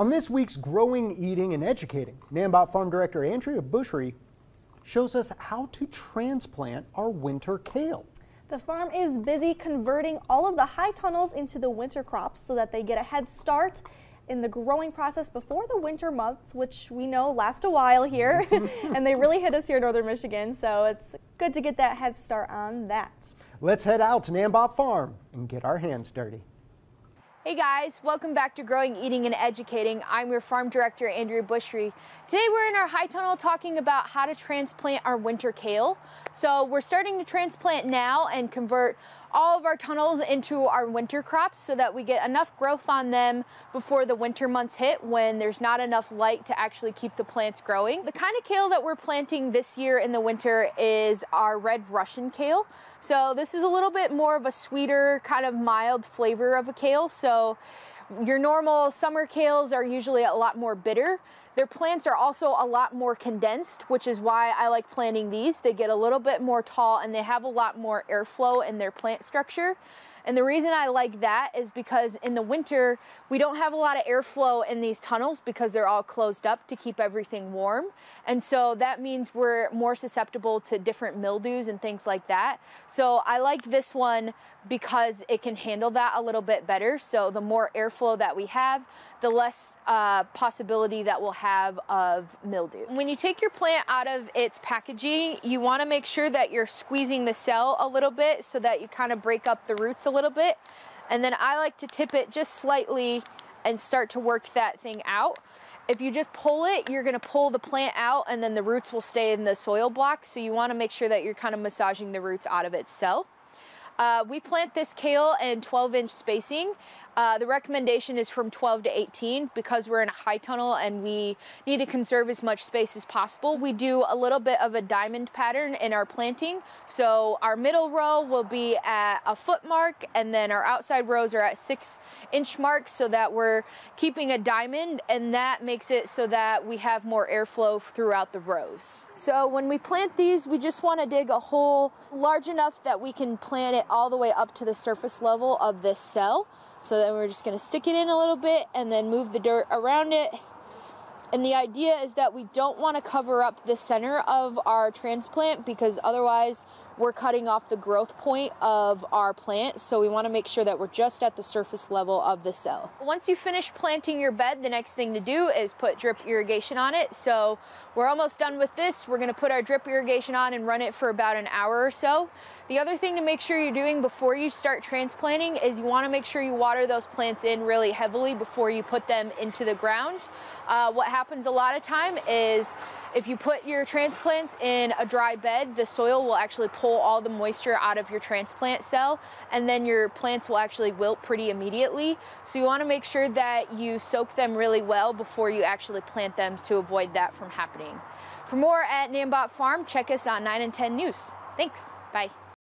On this week's Growing, Eating, and Educating, NanBop Farm Director Andrea Bushre shows us how to transplant our winter kale. The farm is busy converting all of the high tunnels into the winter crops so that they get a head start in the growing process before the winter months, which we know last a while here, and they really hit us here in northern Michigan, so it's good to get that head start on that. Let's head out to NanBop Farm and get our hands dirty. Hey guys, welcome back to Growing, Eating, and Educating. I'm your farm director, Andrea Bushre. Today we're in our high tunnel talking about how to transplant our winter kale. So we're starting to transplant now and convert all of our tunnels into our winter crops so that we get enough growth on them before the winter months hit when there's not enough light to actually keep the plants growing. The kind of kale that we're planting this year in the winter is our red Russian kale. So this is a little bit more of a sweeter kind of mild flavor of a kale. So your normal summer kales are usually a lot more bitter. Their plants are also a lot more condensed, which is why I like planting these. They get a little bit more tall and they have a lot more airflow in their plant structure. And the reason I like that is because in the winter, we don't have a lot of airflow in these tunnels because they're all closed up to keep everything warm. And so that means we're more susceptible to different mildews and things like that. So I like this one because it can handle that a little bit better. So the more airflow that we have, the less uh, possibility that we'll have of mildew. When you take your plant out of its packaging, you wanna make sure that you're squeezing the cell a little bit so that you kind of break up the roots a little bit. And then I like to tip it just slightly and start to work that thing out. If you just pull it, you're gonna pull the plant out and then the roots will stay in the soil block. So you wanna make sure that you're kind of massaging the roots out of its cell. Uh, we plant this kale in 12 inch spacing uh, the recommendation is from 12 to 18 because we're in a high tunnel and we need to conserve as much space as possible. We do a little bit of a diamond pattern in our planting. So our middle row will be at a foot mark and then our outside rows are at six inch marks so that we're keeping a diamond and that makes it so that we have more airflow throughout the rows. So when we plant these, we just want to dig a hole large enough that we can plant it all the way up to the surface level of this cell. So then we're just gonna stick it in a little bit and then move the dirt around it. And the idea is that we don't wanna cover up the center of our transplant because otherwise we're cutting off the growth point of our plant. So we wanna make sure that we're just at the surface level of the cell. Once you finish planting your bed, the next thing to do is put drip irrigation on it. So we're almost done with this. We're gonna put our drip irrigation on and run it for about an hour or so. The other thing to make sure you're doing before you start transplanting is you wanna make sure you water those plants in really heavily before you put them into the ground. Uh, what happens a lot of time is if you put your transplants in a dry bed, the soil will actually pull all the moisture out of your transplant cell and then your plants will actually wilt pretty immediately. So you wanna make sure that you soak them really well before you actually plant them to avoid that from happening. For more at NanBop Farm, check us on 9 and 10 News. Thanks, bye.